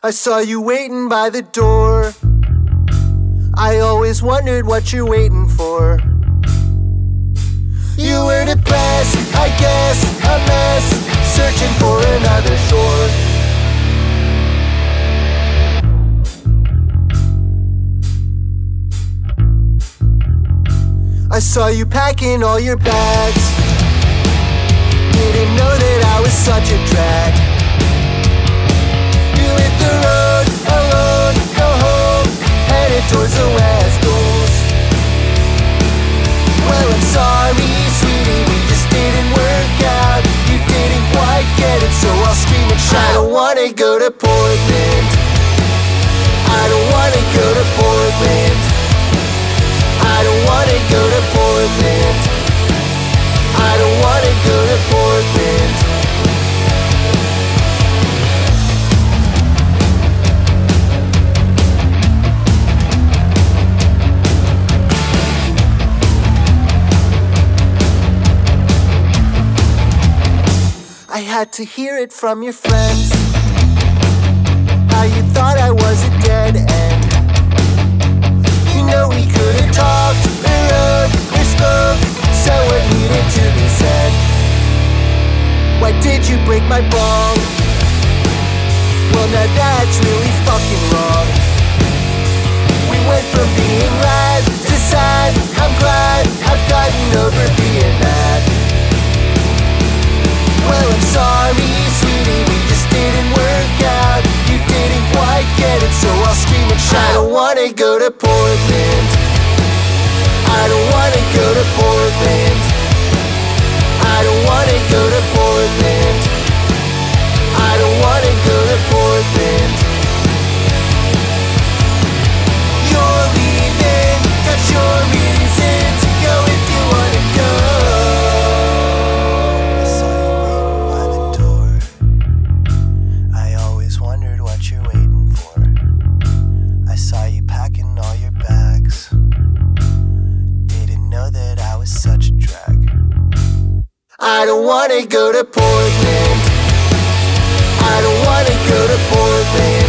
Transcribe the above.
I saw you waiting by the door. I always wondered what you're waiting for. You were depressed, I guess, a mess, searching for another shore. I saw you packing all your bags. Didn't know towards the west coast. Well, I'm sorry, sweetie, we just didn't work out. You didn't quite get it, so I'll scream and shout. I don't wanna go to Portland. I don't wanna go to Portland. Had to hear it from your friends. How you thought I was a dead end. You know we could have talked, or wrote, or spoke, so what needed to be said. Why did you break my ball? Well, now that's really fucking wrong. Go to Portland. I don't wanna go to Portland. I don't wanna go to Portland. I don't wanna go to Portland.